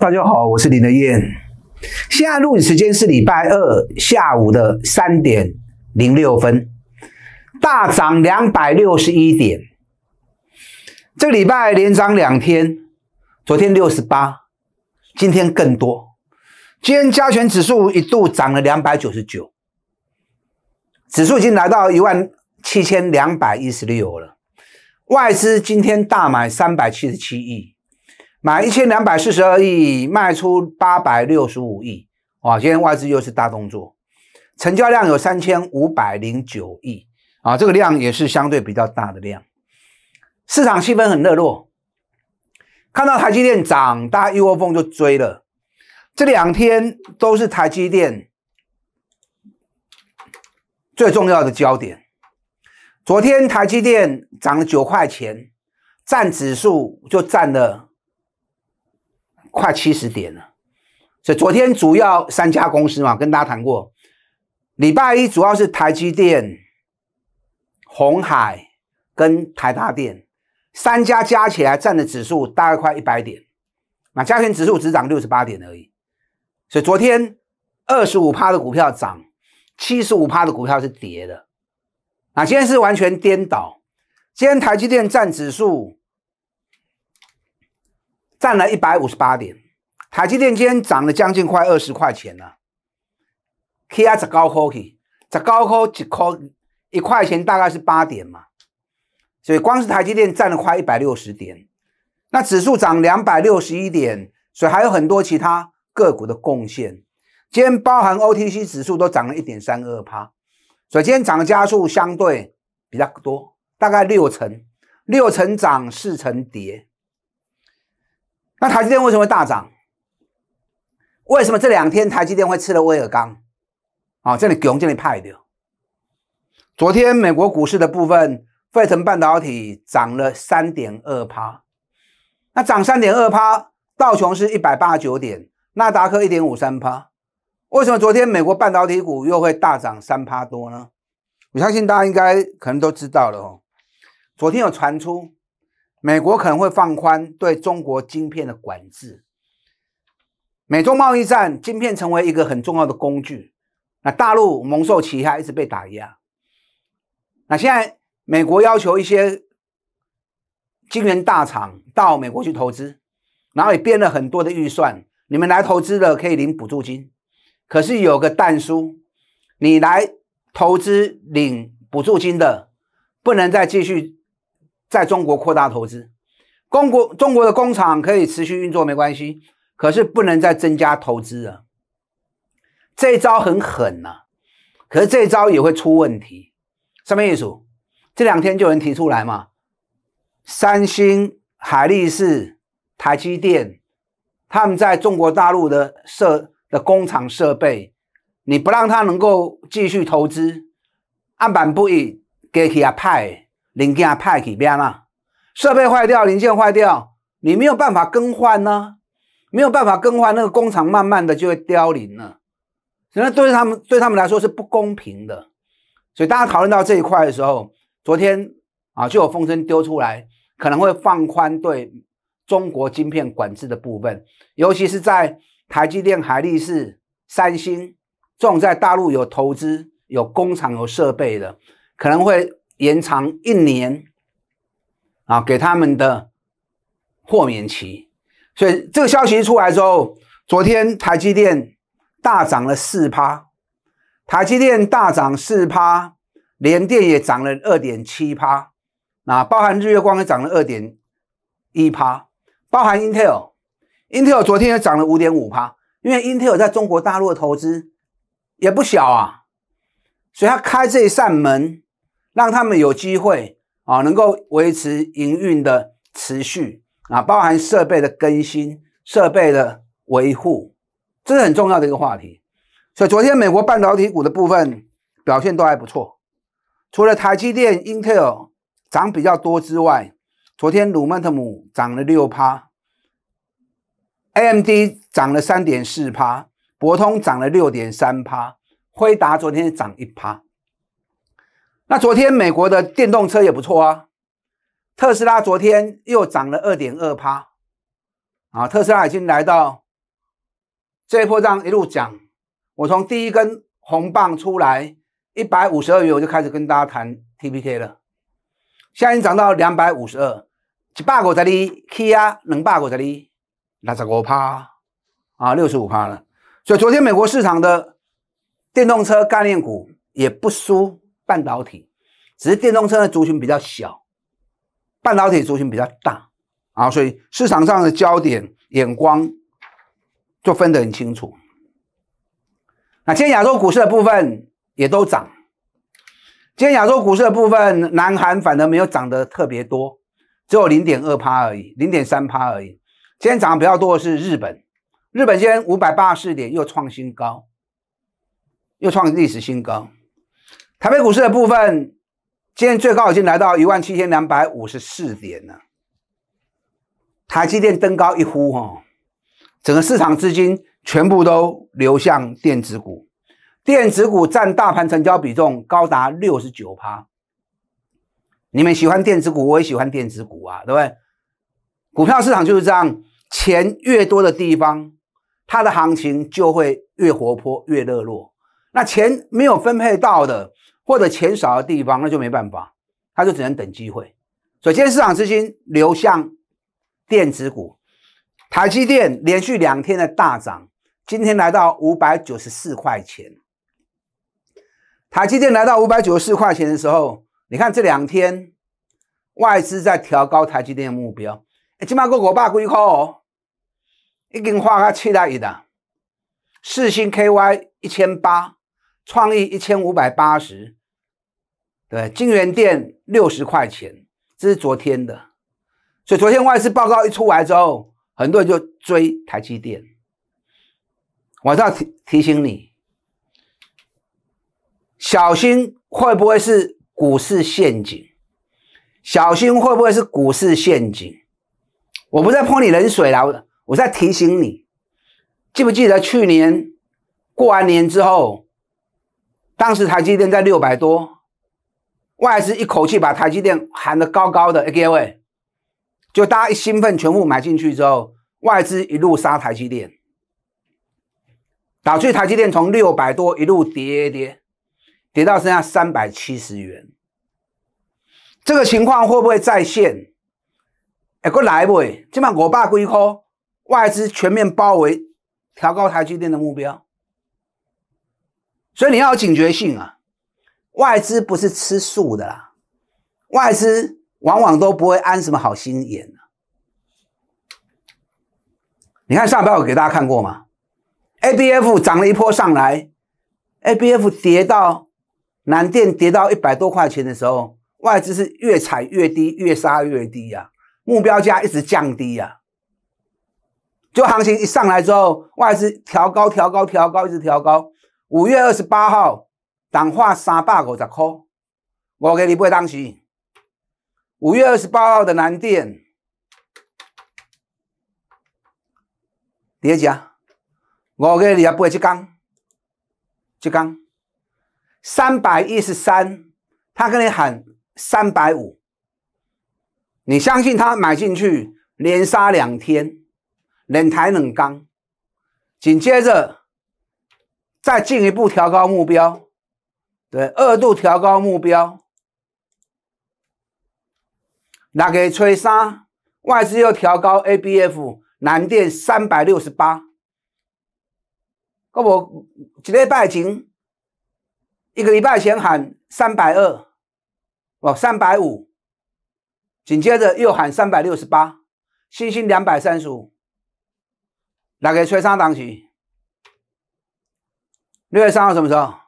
大家好，我是林德燕。现在录影时间是礼拜二下午的三点零六分，大涨两百六十一点。这礼拜连涨两天，昨天六十八，今天更多。今天加权指数一度涨了两百九十九，指数已经来到一万七千两百一十六了。外资今天大买三百七十七亿。买一千两百四十二亿，卖出八百六十五亿，哇！今天外资又是大动作，成交量有三千五百零九亿啊，这个量也是相对比较大的量。市场气氛很热络，看到台积电涨，大家一窝蜂就追了。这两天都是台积电最重要的焦点。昨天台积电涨了九块钱，占指数就占了。快七十点了，所以昨天主要三家公司嘛，跟大家谈过。礼拜一主要是台积电、红海跟台达电三家加起来占的指数大概快一百点，那加权指数只涨六十八点而已。所以昨天二十五趴的股票涨，七十五趴的股票是跌的。那今天是完全颠倒，今天台积电占指数。占了一百五十八点，台积电今天涨了将近快二十块钱了。K 啊，十高科技，十高科一块一块钱大概是八点嘛，所以光是台积电占了快一百六十点。那指数涨两百六十一点，所以还有很多其他个股的贡献。今天包含 OTC 指数都涨了一点三二趴，所以今天涨的加速相对比较多，大概六成，六成涨，四成跌。那台积电为什么会大涨？为什么这两天台积电会吃了威尔刚？啊，这里囧，这里派的。昨天美国股市的部分，费城半导体涨了三点二趴，那涨三点二趴，道琼是一百八十九点，纳达克一点五三趴。为什么昨天美国半导体股又会大涨三趴多呢？我相信大家应该可能都知道了哦。昨天有传出。美国可能会放宽对中国晶片的管制，美中贸易战，晶片成为一个很重要的工具。那大陆蒙受其害，一直被打压。那现在美国要求一些晶圆大厂到美国去投资，然后也编了很多的预算，你们来投资的可以领补助金。可是有个但书，你来投资领补助金的，不能再继续。在中国扩大投资，中国中国的工厂可以持续运作没关系，可是不能再增加投资了。这一招很狠呐，可是这一招也会出问题。什么意思？这两天就有人提出来嘛，三星、海力士、台积电，他们在中国大陆的设的工厂设备，你不让他能够继续投资，按板不移，给他派。零件派去边啦，设备坏掉，零件坏掉，你没有办法更换呢，没有办法更换，那个工厂慢慢的就会凋零了，所以对他们对他们来说是不公平的。所以大家讨论到这一块的时候，昨天啊就有风声丢出来，可能会放宽对中国晶片管制的部分，尤其是在台积电、海力士、三星这种在大陆有投资、有工厂、有设备的，可能会。延长一年啊，给他们的豁免期。所以这个消息一出来之后，昨天台积电大涨了四趴，台积电大涨四趴，联电也涨了二点七趴，那包含日月光也涨了二点一趴，包含 Intel，Intel 昨天也涨了五点五趴，因为 Intel 在中国大陆的投资也不小啊，所以他开这一扇门。让他们有机会啊，能够维持营运的持续啊，包含设备的更新、设备的维护，这是很重要的一个话题。所以昨天美国半导体股的部分表现都还不错，除了台积电、Intel 涨比较多之外，昨天鲁曼特姆涨了六趴，AMD 涨了三点四趴，博通涨了六点三趴，辉达昨天涨一趴。那昨天美国的电动车也不错啊，特斯拉昨天又涨了二点二趴，啊，特斯拉已经来到这一波这样一路讲，我从第一根红棒出来一百五十二元，我就开始跟大家谈 TPK 了。现在已经涨到两百五十二，一百五十二，K 啊，两百五十二，六十五趴啊，六十五趴了。所以昨天美国市场的电动车概念股也不输半导体，只是电动车的族群比较小，半导体族群比较大啊，所以市场上的焦点眼光就分得很清楚。那今天亚洲股市的部分也都涨。今天亚洲股市的部分，南韩反而没有涨得特别多，只有零点二趴而已，零点三趴而已。今天涨得比较多的是日本，日本今天五百八十四点又创新高，又创历史新高。台北股市的部分，今天最高已经来到一万七千两百五十四点了。台积电登高一呼，哈，整个市场资金全部都流向电子股。电子股占大盘成交比重高达六十九趴。你们喜欢电子股，我也喜欢电子股啊，对不对？股票市场就是这样，钱越多的地方，它的行情就会越活泼、越热络。那钱没有分配到的，或者钱少的地方，那就没办法，他就只能等机会。所以今天市场资金流向电子股，台积电连续两天的大涨，今天来到五百九十四块钱。台积电来到五百九十四块钱的时候，你看这两天外资在调高台积电的目标，起码个五百几块哦，已经花个七来亿的。四星 KY 一千八，创意一千五百八十，对，金源店六十块钱，这是昨天的。所以昨天外资报告一出来之后，很多人就追台积电。我要提提醒你。小心会不会是股市陷阱？小心会不会是股市陷阱？我不在泼你冷水啦，我在提醒你。记不记得去年过完年之后，当时台积电在六百多，外资一口气把台积电喊得高高的，各位，就大家一兴奋，全部买进去之后，外资一路杀台积电，导致台积电从六百多一路跌跌。跌到剩下三百七十元，这个情况会不会再现？哎，过来不？今晚我爸归科外资全面包围，调高台积电的目标，所以你要有警觉性啊！外资不是吃素的啦，外资往往都不会安什么好心眼你看上标我给大家看过吗？A B F 涨了一波上来，A B F 跌到。南电跌到一百多块钱的时候，外资是越踩越低，越杀越低呀，目标价一直降低呀。就行情一上来之后，外资调高、调高、调高，一直调高。五月二十八号，涨化三百五十块，我给你不会当时。五月二十八号的南电叠加，我给你也不会去讲，去讲。三百一十三，他跟你喊三百五，你相信他买进去连杀两天，冷台冷钢，紧接着再进一步调高目标，对，二度调高目标，那个吹沙外资又调高 A B F 南电三百六十八，那我一礼拜前。一个礼拜前喊三百二，哦，三百五，紧接着又喊三百六十八，星星两百三十五，哪个吹上档期？六月三号什么时候？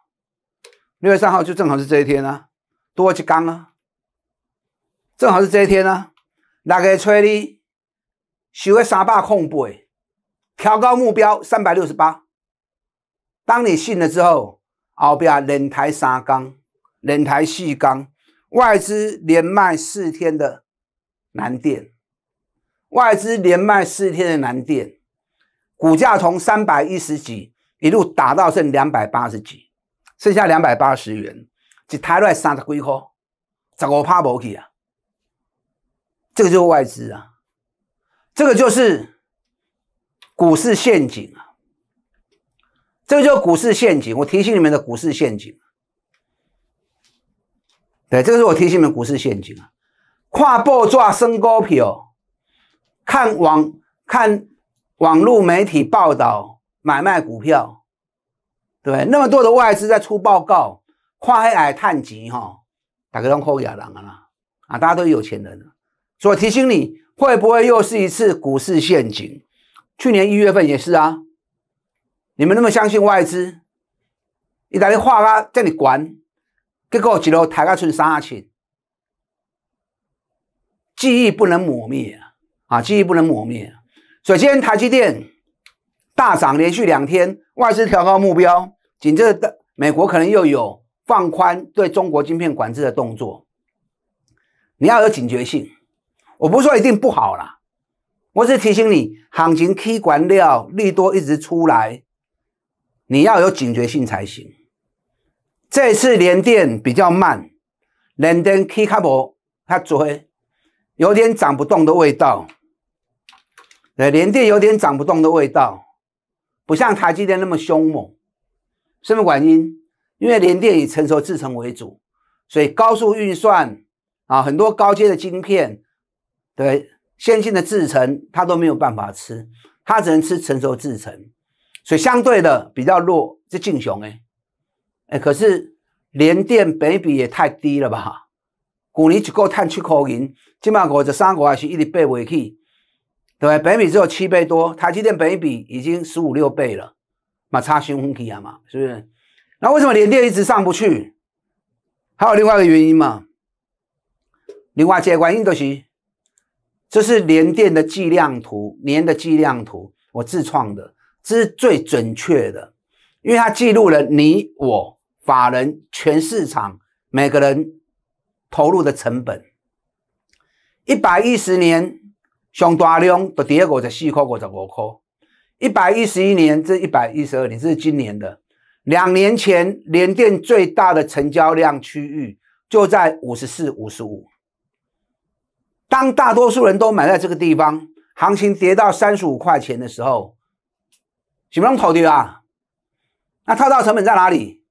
六月三号就正好是这一天啊，多一缸啊，正好是这一天啊，哪个吹你？收个三百空倍，调高目标三百六十八，当你信了之后。后边连台三缸，连台四缸，外资连卖四天的南电，外资连卖四天的南电，股价从三百一十几一路打到剩两百八十几，剩下两百八十元，一台来三十几块，十五趴无去啊，这个就是外资啊，这个就是股市陷阱啊。这个就是股市陷阱。我提醒你们的股市陷阱。对，这个是我提醒你们股市陷阱啊。跨步抓升高票，看网看网络媒体报道买卖股票，对那么多的外资在出报告，跨黑矮探级哈，大家都扣亚郎啊啊，大家都有钱人。所以提醒你，会不会又是一次股市陷阱？去年一月份也是啊。你们那么相信外资，意大利话啊叫你管，结果一路抬到剩三千。记忆不能抹灭啊！啊，记忆不能抹灭。首先，台积电大涨连续两天，外资调高目标，紧接着美国可能又有放宽对中国晶片管制的动作。你要有警觉性。我不是说一定不好啦，我是提醒你，行情 K 管料利多一直出来，你要有警觉性才行。这次连电比较慢，连电 K 卡无它追。有点涨不动的味道，对，连电有点涨不动的味道，不像台积电那么凶猛。什么原因？因为连电以成熟制程为主，所以高速运算啊，很多高阶的晶片，对，先进的制程它都没有办法吃，它只能吃成熟制程，所以相对的比较弱。这劲雄哎，哎，可是连电本比也太低了吧？去年一个赚七块银，今嘛五十三个还是一直背不起，对不对？比只有七倍多，台积电北比已经十五六倍了，嘛差胸风起啊嘛，是不是？那为什么连电一直上不去？还有另外一个原因嘛？另外一个原因就是，这是连电的计量图，年的计量图，我自创的，这是最准确的，因为它记录了你我法人全市场每个人。投入的成本，一百一十年上大量的跌五十四块五十五块，一百一十一年至一百一十二年，这是今年的。两年前联电最大的成交量区域就在五十四、五十五。当大多数人都买在这个地方，行情跌到三十五块钱的时候，什么能投的啊？那套到成本在哪里？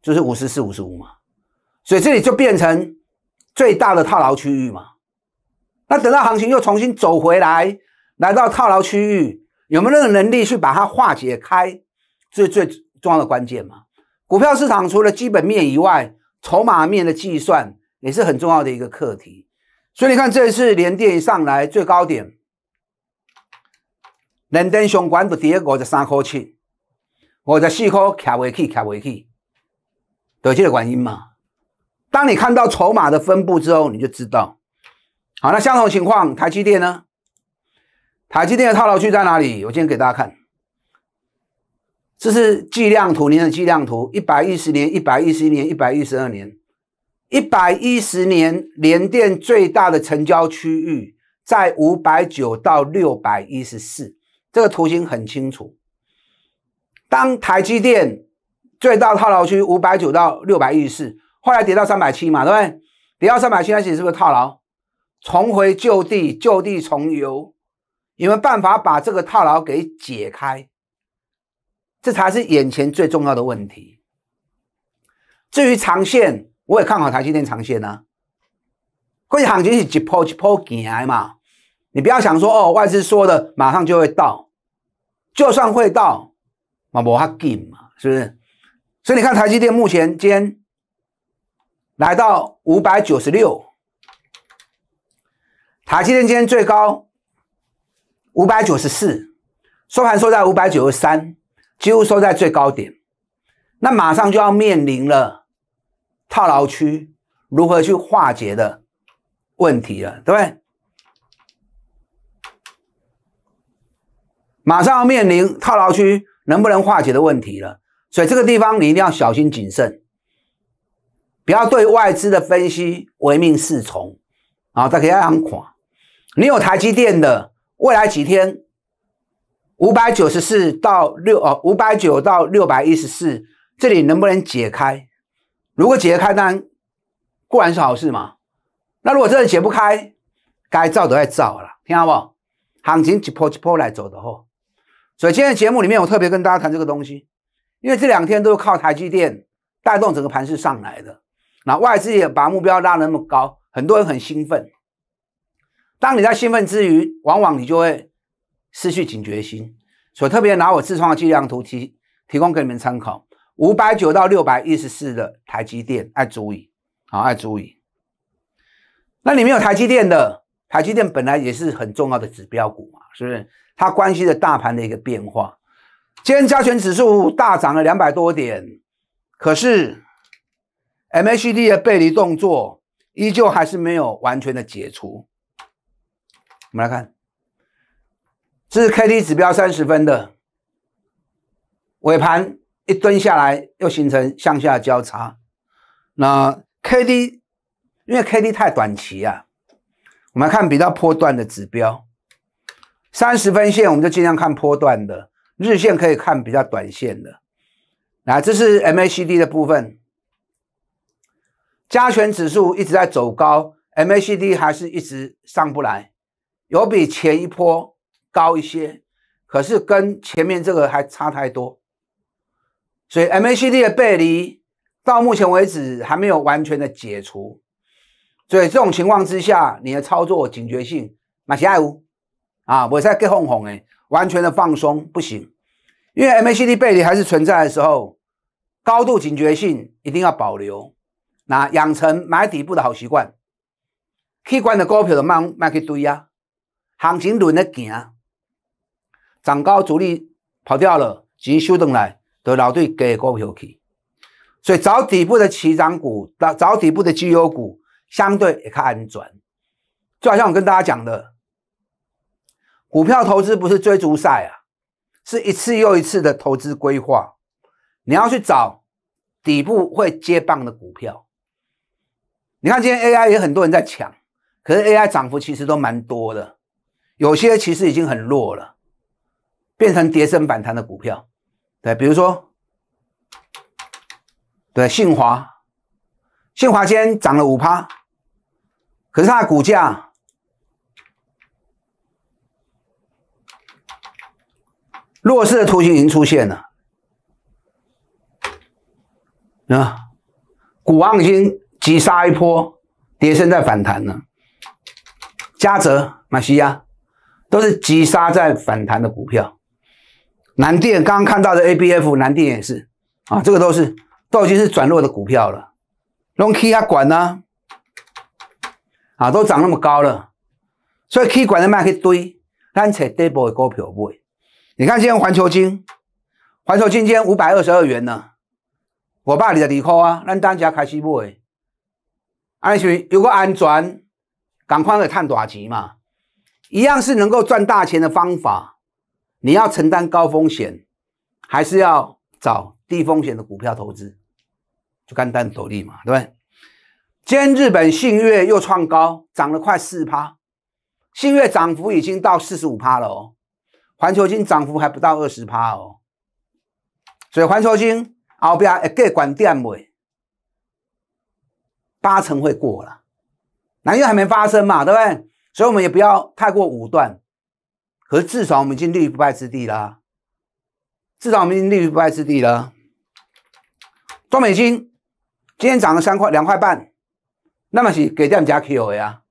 就是五十四、五十五嘛。所以这里就变成最大的套牢区域嘛？那等到行情又重新走回来，来到套牢区域，有没有那个能力去把它化解开？这是最重要的关键嘛？股票市场除了基本面以外，筹码面的计算也是很重要的一个课题。所以你看，这一次连电上来最高点，连电相关的跌五十三块七，五十四块卡回去，卡回去，对这个原因嘛？当你看到筹码的分布之后，你就知道。好，那相同情况，台积电呢？台积电的套牢区在哪里？我今天给大家看，这是计量图，年的计量图，一百一十年、一百一十一年、一百一十二年、一百一十年，联电最大的成交区域在五百九到六百一十四，这个图形很清楚。当台积电最大套牢区五百九到六百一十四。后来跌到三百七嘛，对不对？跌到三百七，那其实是不是套牢？重回就地，就地重游，有没有办法把这个套牢给解开？这才是眼前最重要的问题。至于长线，我也看好台积电长线呢。关键行情是一波一波进来嘛，你不要想说哦，外资说的马上就会到，就算会到，嘛无法紧嘛，是不是？所以你看台积电目前今天。来到五百九十六，台积电今天最高五百九十四，收盘收在五百九十三，几乎收在最高点。那马上就要面临了套牢区如何去化解的问题了，对不对？马上要面临套牢区能不能化解的问题了，所以这个地方你一定要小心谨慎。不要对外资的分析唯命是从啊！大家要看，你有台积电的，未来几天五百九十四到六哦，五百九到六百一十四，这里能不能解开？如果解开，当然固然是好事嘛。那如果真的解不开，该造都要造了，听到不？行情一波一波来走的吼。所以今天的节目里面，我特别跟大家谈这个东西。因为这两天都是靠台积电带动整个盘势上来的，那外资也把目标拉那么高，很多人很兴奋。当你在兴奋之余，往往你就会失去警觉心。所以特别拿我自创的计量图提提供给你们参考，五百九到六百一十四的台积电，爱注意，好爱注意。那里面有台积电的，台积电本来也是很重要的指标股嘛，是不是？它关系着大盘的一个变化。今天加权指数大涨了两百多点，可是 MACD 的背离动作依旧还是没有完全的解除。我们来看，这是 K D 指标三十分的尾盘一蹲下来，又形成向下交叉。那 K D 因为 K D 太短期啊，我们来看比较波段的指标，三十分线我们就尽量看波段的。日线可以看比较短线的，来，这是 MACD 的部分，加权指数一直在走高，MACD 还是一直上不来，有比前一波高一些，可是跟前面这个还差太多，所以 MACD 的背离到目前为止还没有完全的解除，所以这种情况之下，你的操作警觉性马西爱无啊，我在给哄哄诶。完全的放松不行，因为 MACD 背离还是存在的时候，高度警觉性一定要保留，那养成买底部的好习惯。去关的股票的慢慢去堆啊，行情轮在行，涨高主力跑掉了，钱收回来，就留对低股票去。所以找底部的起涨股，找找底部的绩优股，相对也较安全。就好像我跟大家讲的。股票投资不是追逐赛啊，是一次又一次的投资规划。你要去找底部会接棒的股票。你看今天 AI 也很多人在抢，可是 AI 涨幅其实都蛮多的，有些其实已经很弱了，变成跌升反弹的股票。对，比如说，对信华，信华今天涨了五趴，可是它的股价。弱势的图形已经出现了，啊，股王已经急杀一波，跌升在反弹了。嘉泽、马西亚都是急杀在反弹的股票。南电刚刚看到的 ABF，南电也是啊，这个都是都已经是转弱的股票了。龙 K 啊管呢，啊都涨那么高了，所以 Key 管的卖去堆，咱找底部的股票买。你看今天环球金，环球金今天五百二十二元呢。我爸你的利空啊，咱当家开始买。安全有个安全，赶快的探大钱嘛，一样是能够赚大钱的方法。你要承担高风险，还是要找低风险的股票投资？就干单斗利嘛，对不对？今天日本信越又创高，涨了快四趴，信越涨幅已经到四十五趴了哦。环球金涨幅还不到二十趴哦，所以环球金后边一个管点位，八成会过了，那因为还没发生嘛，对不对？所以我们也不要太过武断，可是至少我们已经立于不败之地了，至少我们已经立于不败之地了。中美金今天涨了三块两块半，那么是给点加 Q 的呀，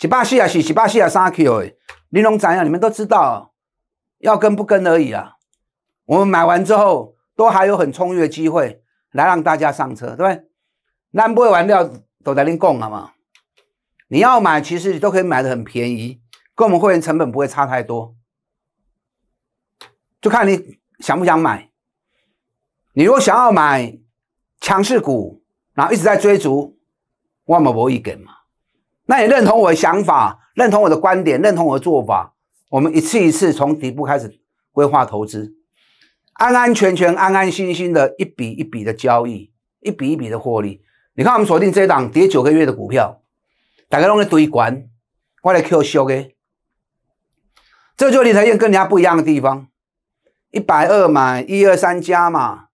一百四啊是一百四啊三 Q 的。玲珑怎样？你们都知道，要跟不跟而已啊。我们买完之后，都还有很充裕的机会来让大家上车，对不对？那不会玩掉都在恁供了嘛。你要买，其实你都可以买的很便宜，跟我们会员成本不会差太多，就看你想不想买。你如果想要买强势股，然后一直在追逐，我们不意见嘛。那你认同我的想法？认同我的观点，认同我的做法，我们一次一次从底部开始规划投资，安安全全、安安心心的一笔一笔的交易，一笔一笔的获利。你看，我们锁定这档跌九个月的股票，大家拢在堆关，我来 Q 修的，这就是理财院跟人家不一样的地方。一百二买，一二三加嘛，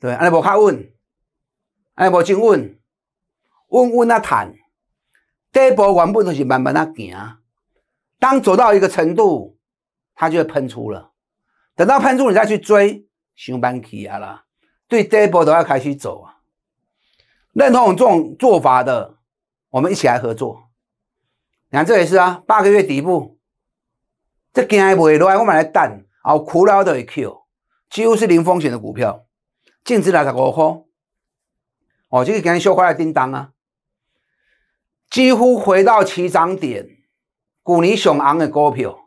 对，安尼无较稳，安尼无真稳，稳稳啊谈。第一波原本就是慢慢啊行，当走到一个程度，它就会喷出了。等到喷出，你再去追，上班起啊啦，对第一波都要开始走啊。认同这种做法的，我们一起来合作。你看这也是啊，八个月底部，这惊还袂落来，我买来等，后苦了都会 Q，几乎是零风险的股票，净值六十五块。哦，这个今天收回来叮当啊，几乎回到起涨点，股尼熊昂的股票，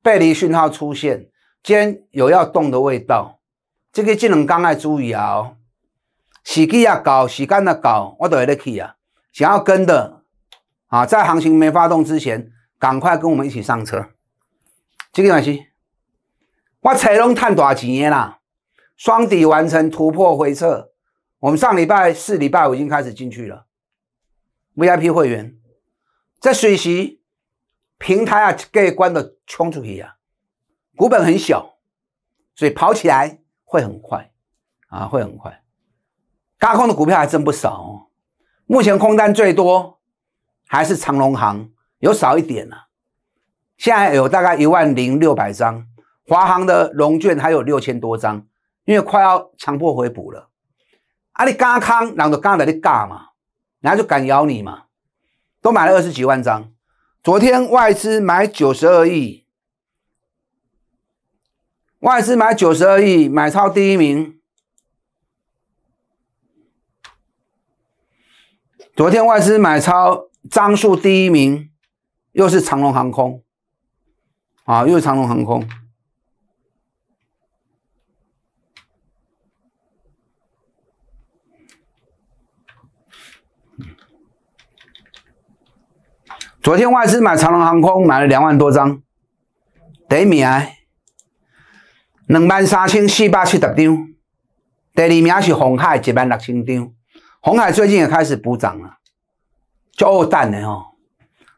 背离讯号出现，今天有要动的味道，这个这两天要注意啊！哦，时机也到，时间也到，我都会得去啊。想要跟的啊，在行情没发动之前，赶快跟我们一起上车。这个关系，我彩龙探大钱的啦，双底完成突破回撤。我们上礼拜四、礼拜五已经开始进去了，VIP 会员在水席平台啊，给关的冲出去啊，股本很小，所以跑起来会很快啊，会很快。高空的股票还真不少哦，目前空单最多还是长隆行，有少一点了，现在有大概一万零六百张，华航的龙券还有六千多张，因为快要强迫回补了。啊！你加康，人就加在你加嘛，然后就敢咬你嘛，都买了二十几万张。昨天外资买九十二亿，外资买九十二亿，买超第一名。昨天外资买超张数第一名，又是长龙航空，啊，又是长龙航空。昨天外资买长龙航空买了两万多张，第一名两万三千四百七十张，第二名是红海一万六千张。红海最近也开始补涨了，就恶淡的哦。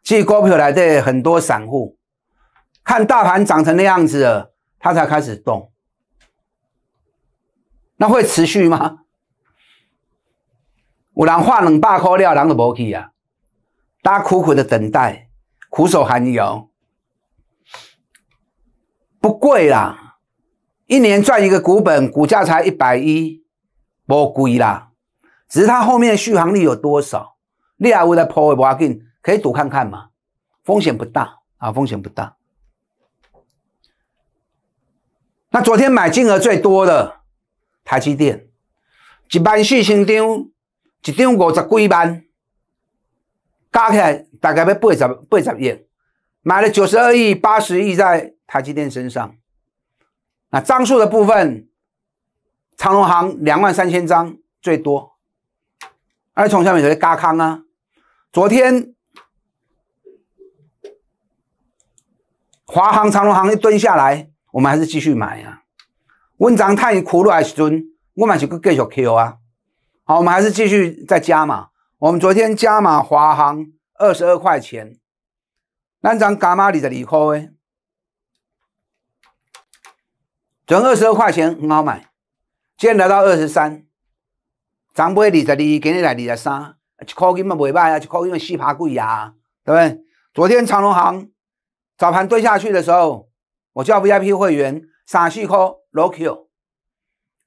这股票来的很多散户看大盘涨成那样子了，他才开始动，那会持续吗？有人换两百块料，人都无去啊。大家苦苦的等待，苦守寒窑，不贵啦，一年赚一个股本，股价才一百一，不贵啦。只是它后面的续航力有多少？你还为了破不要紧，可以赌看看嘛，风险不大啊，风险不大。那昨天买金额最多的台积电，一万四千张，一张五十几万。加起来大概要八十八十亿，买了九十二亿、八十亿在台积电身上。那张数的部分，长隆行两万三千张最多，而从下面有些加康啊。昨天华航、长隆行一蹲下来，我们还是继续买啊。温章太苦了，还是尊，我们就继续 Q 啊。好，我们还是继续再加嘛。我们昨天加码华航二十二块钱，那张伽马里的里扣诶，整二十二块钱很好买，今天来到二十三，涨不二十二，今天来二十三，一块钱嘛袂歹啊，一块钱嘛四趴贵啊，对不对？昨天长隆行早盘跌下去的时候，我叫 VIP 会员三四块 low Q，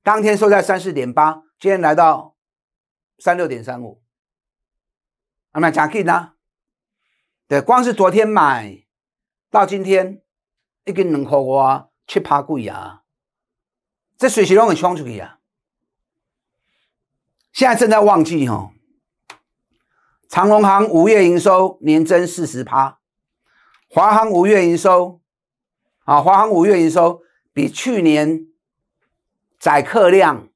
当天收在三四点八，今天来到三六点三五。阿咪加紧啊！对，光是昨天买到今天，一根两块五，七八贵啊！这水时拢会冲出去啊！现在正在旺季哈，长隆行五月营收年增四十趴，华航五月营收啊，华航五月营收比去年载客量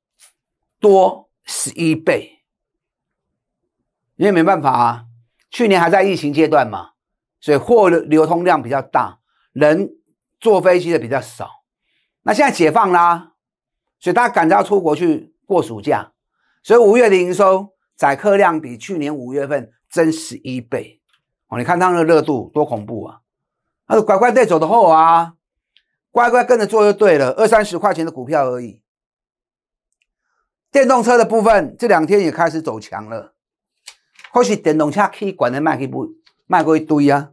多十一倍。因为没办法啊，去年还在疫情阶段嘛，所以货流通量比较大，人坐飞机的比较少。那现在解放啦，所以大家赶着要出国去过暑假，所以五月的营收载客量比去年五月份增十一倍哦。你看它的热度多恐怖啊！他说乖乖带走的后啊，乖乖跟着做就对了，二三十块钱的股票而已。电动车的部分这两天也开始走强了。或许电动车可以管的卖去不卖过一堆啊！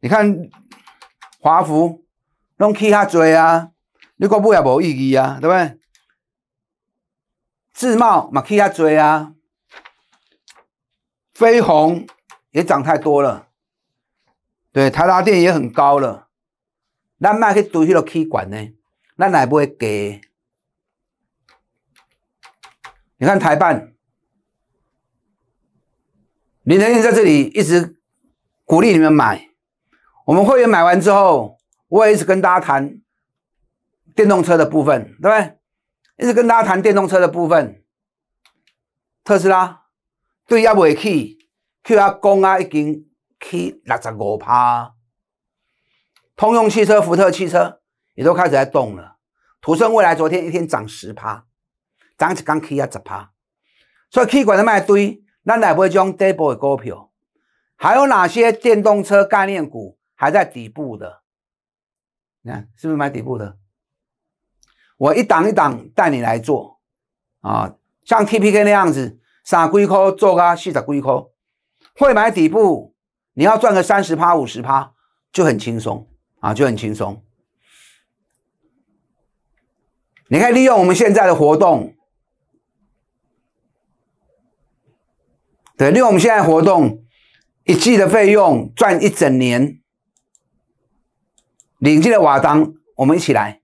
你看华孚拢去遐多啊，你讲不也无意义啊，对不对？自贸嘛去遐追啊，飞鸿也涨太多了，对，台达电也很高了，咱卖去追迄个气管呢，咱来不会给？你看台办，林德燕在这里一直鼓励你们买，我们会员买完之后，我也一直跟大家谈电动车的部分，对不对？一直跟大家谈电动车的部分，特斯拉对也未起，去阿讲啊，已经起六十五趴。通用汽车、福特汽车也都开始在动了。途胜未来昨天一天涨十趴。涨一刚起啊十趴，所以气管的卖堆，咱来买种底部的股票。还有哪些电动车概念股还在底部的？你看是不是买底部的？我一档一档带你来做啊，像 T P K 那样子，三几块做个四十几块，会买底部，你要赚个三十趴、五十趴就很轻松啊，就很轻松。你可以利用我们现在的活动。对，利用我们现在活动，一季的费用赚一整年，领进的瓦当，我们一起来。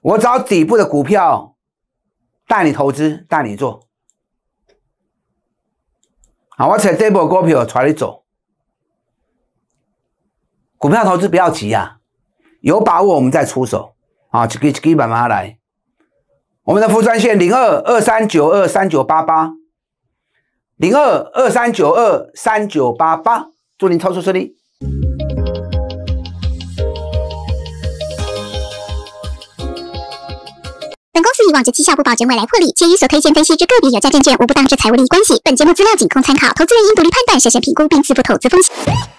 我找底部的股票，带你投资，带你做。好，我扯这波股票，带你走。股票投资不要急啊，有把握我们再出手啊，一个一个慢慢来。我们的副专线零二二三九二三九八八。零二二三九二三九八八，祝您操作顺利。以往之绩效不保证未来获利，且与所推荐分析之个别有价证券无不当之财务利益关系。本节目资料仅供参考，投资人应独立判断、审慎评估并自负投资风险。